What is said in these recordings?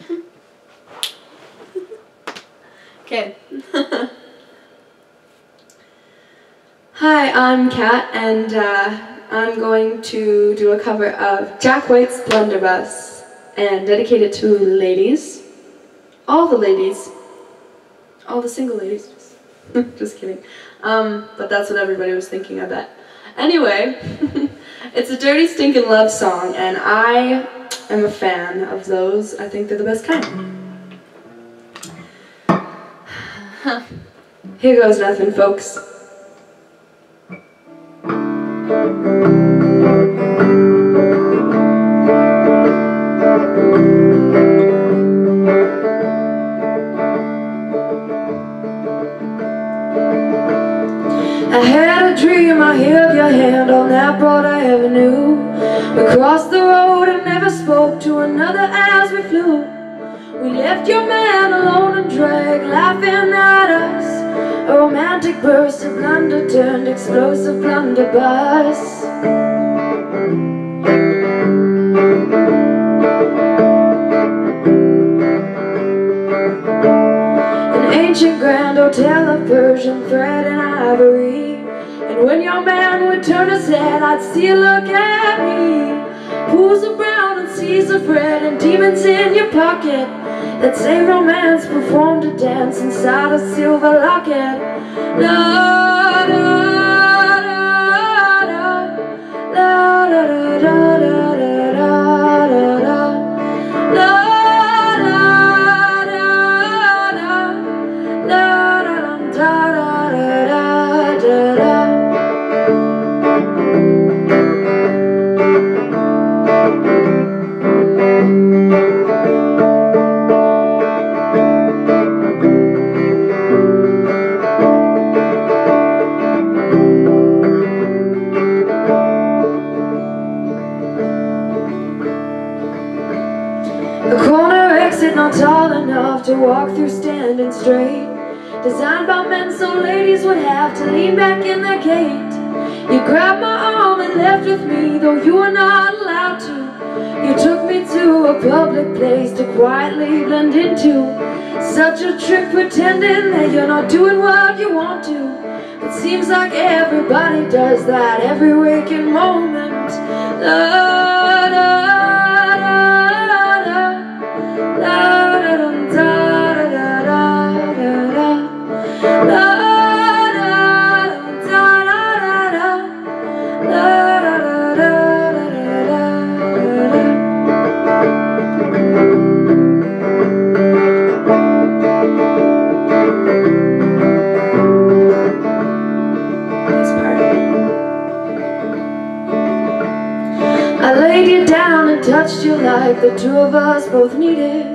Okay. Hi, I'm Kat, and uh, I'm going to do a cover of Jack White's Blunderbuss and dedicate it to ladies. All the ladies. All the single ladies. Just kidding. Um, but that's what everybody was thinking, I bet. Anyway, it's a dirty, stinking love song, and I am a fan of those. I think they're the best kind. Here goes nothing, folks. Across the road and never spoke to another as we flew. We left your man alone and drag, laughing at us. A romantic burst of thunder turned explosive blunderbuss An ancient grand hotel of Persian thread and ivory And when your man would turn his head I'd see a look at me. Pools of brown and seas of red And demons in your pocket That same romance performed a dance Inside a silver locket. La da da da da da da da A corner exit not tall enough to walk through standing straight. Designed by men so ladies would have to lean back in their gait. You grabbed my arm and left with me though you were not allowed to. You took me to a public place to quietly blend into. Such a trick pretending that you're not doing what you want to. It seems like everybody does that every waking moment. La, This part. I laid you down and touched you like the two of us both needed.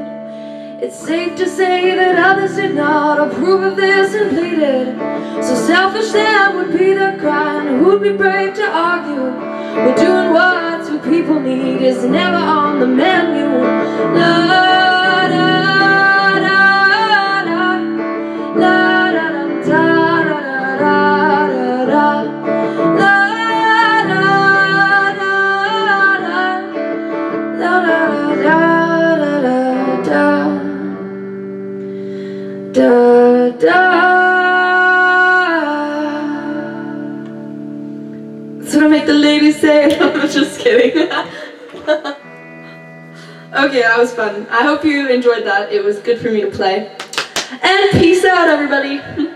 It's safe to say that others did not approve of this and pleaded. So selfish them would be their cry, and who'd be brave to argue? We're doing what two people need is never on the menu. La Da da. That's what I make the ladies say. I'm just kidding. okay, that was fun. I hope you enjoyed that. It was good for me to play. And peace out, everybody.